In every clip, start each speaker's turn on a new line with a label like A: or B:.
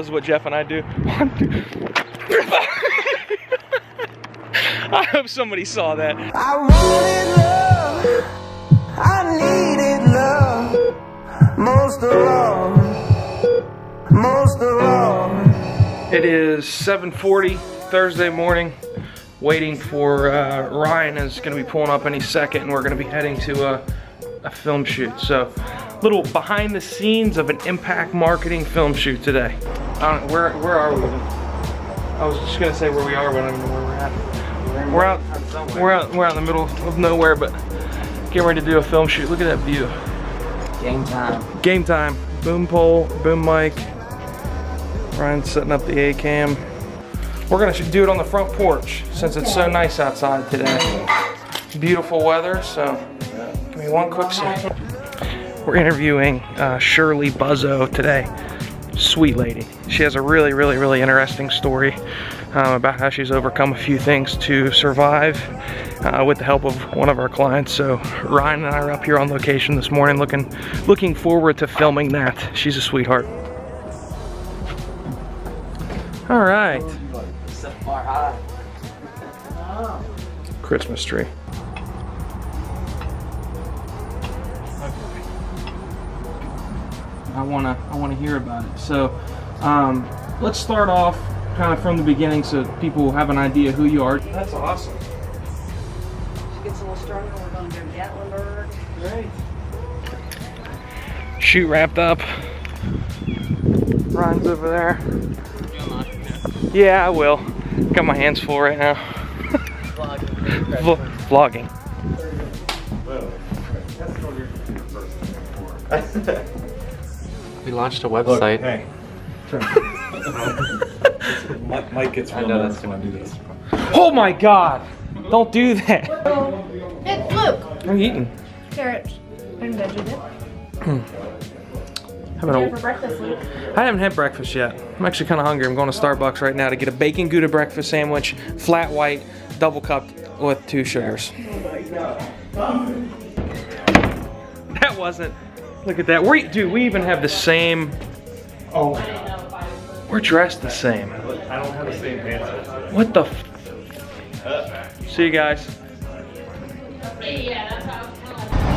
A: This is what Jeff and I do. One, two. I hope somebody saw that.
B: I wanted love, I needed love, most of all, most of all.
A: It is 7.40 Thursday morning. Waiting for uh, Ryan is gonna be pulling up any second and we're gonna be heading to a, a film shoot. So, little behind the scenes of an Impakt marketing film shoot today. I don't, where, where are we? I was just gonna say where we are, but I don't know where we're at. We're out, we're out, we're out in the middle of nowhere, but getting ready to do a film shoot. Look at that view.
C: Game time.
A: Game time. Boom pole, boom mic. Ryan's setting up the A cam. We're gonna do it on the front porch since it's so nice outside today. Beautiful weather, so give me one quick second. We're interviewing uh, Shirley Buzzo today. Sweet lady. She has a really, really, really interesting story um, about how she's overcome a few things to survive uh, with the help of one of our clients. So Ryan and I are up here on location this morning looking, looking forward to filming that. She's a sweetheart. All right. Christmas tree. I wanna I wanna hear about it. So um, let's start off kind of from the beginning so people have an idea who you are. That's awesome.
D: She gets a little stronger. We're going to go to Gatlinburg.
A: Great. Shoot wrapped up. Ryan's over there. Yeah, I will. Got my hands full right now. Vl vlogging.
E: We launched a website.
F: Hey. Mike, Mike gets
E: I
F: real
E: know
F: nervous when I do this.
A: Oh my god! Don't do that.
G: It's Luke.
A: What are you eating?
G: Carrots and veggie dip.
A: Having
G: What do you have
A: a,
G: for breakfast, Luke?
A: I haven't had breakfast yet. I'm actually kind of hungry. I'm going to Starbucks right now to get a bacon Gouda breakfast sandwich, flat white, double cupped with two sugars. Oh that wasn't. Look at that. We, dude, we even have the same.
F: Oh,
A: We're dressed the same.
F: I don't have the same pants.
A: What the? F See you guys.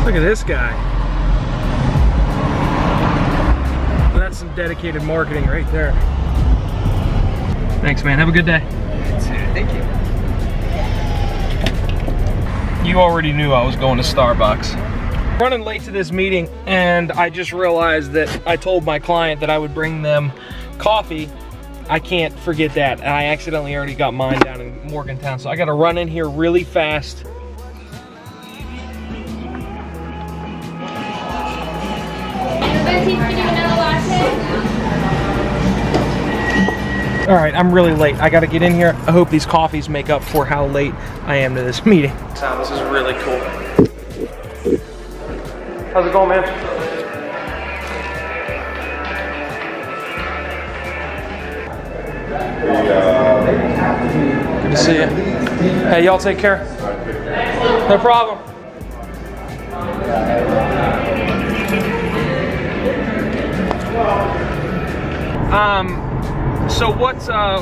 A: Look at this guy. That's some dedicated marketing right there. Thanks, man. Have a good day.
E: Thank you.
A: You already knew I was going to Starbucks. Running late to this meeting, and I just realized that I told my client that I would bring them coffee. I can't forget that. And I accidentally already got mine down in Morgantown, so I gotta run in here really fast. All right, I'm really late. I gotta get in here. I hope these coffees make up for how late I am to this meeting. This is really cool. How's it going, man? Good to see you. Hey, y'all take care. No problem. Um, so what's uh,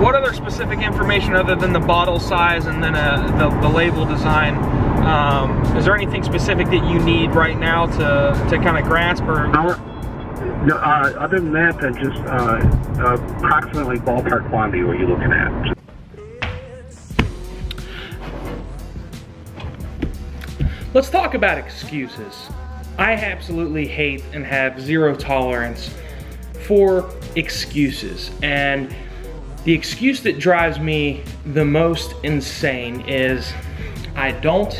A: what other specific information other than the bottle size and then uh, the, the label design? Um, is there anything specific that you need right now to to kind of grasp or?
H: No, uh, other than that, uh, just uh, uh, approximately ballpark quantity what are you looking at?
A: Let's talk about excuses. I absolutely hate and have zero tolerance for excuses. And the excuse that drives me the most insane is I don't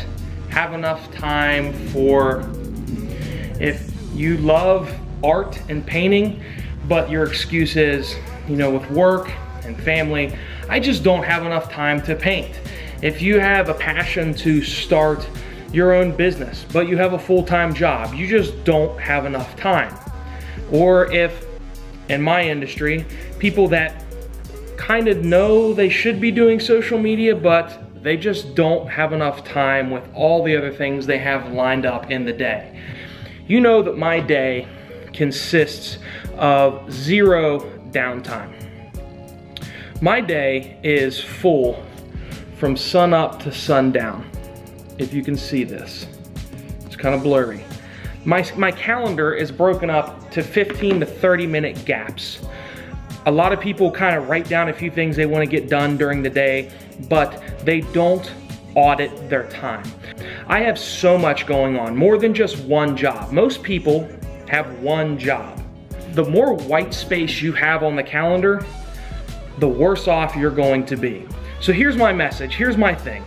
A: have enough time for if you love art and painting, but your excuse is, you know, with work and family, I just don't have enough time to paint. If you have a passion to start your own business, but you have a full-time job, you just don't have enough time. Or if, in my industry, people that kind of know they should be doing social media, but they just don't have enough time with all the other things they have lined up in the day. You know that my day consists of zero downtime. My day is full from sun up to sundown, if you can see this. It's kind of blurry. My, my calendar is broken up to 15 to 30 minute gaps. A lot of people kind of write down a few things they want to get done during the day, but they don't audit their time. I have so much going on, more than just one job. Most people have one job. The more white space you have on the calendar, the worse off you're going to be. So here's my message, here's my thing.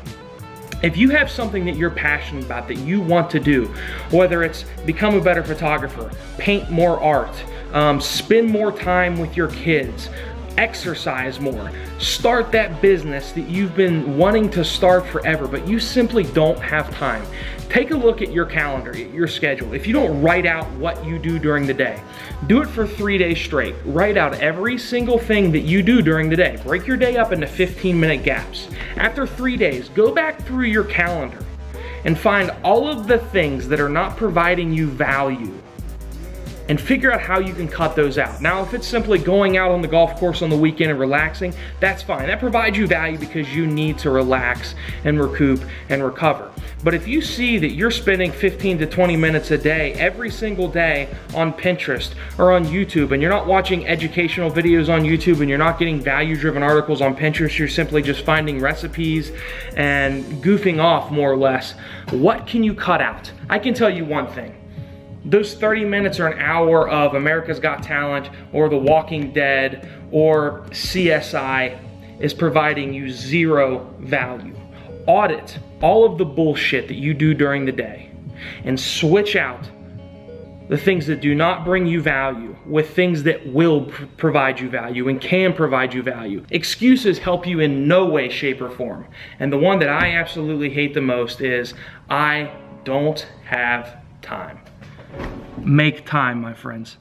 A: If you have something that you're passionate about that you want to do, whether it's become a better photographer, paint more art, um, spend more time with your kids, exercise more. Start that business that you've been wanting to start forever, but you simply don't have time. Take a look at your calendar, your schedule. If you don't write out what you do during the day, do it for three days straight. Write out every single thing that you do during the day. Break your day up into 15 minute gaps. After three days, go back through your calendar and find all of the things that are not providing you value and figure out how you can cut those out. Now, if it's simply going out on the golf course on the weekend and relaxing, that's fine. That provides you value because you need to relax and recoup and recover. But if you see that you're spending 15 to 20 minutes a day, every single day on Pinterest or on YouTube, and you're not watching educational videos on YouTube and you're not getting value-driven articles on Pinterest, you're simply just finding recipes and goofing off more or less, what can you cut out? I can tell you one thing those 30 minutes or an hour of America's Got Talent or The Walking Dead or CSI is providing you zero value. Audit all of the bullshit that you do during the day and switch out the things that do not bring you value with things that will pr provide you value and can provide you value. Excuses help you in no way, shape, or form. And the one that I absolutely hate the most is I don't have time. Make time, my friends.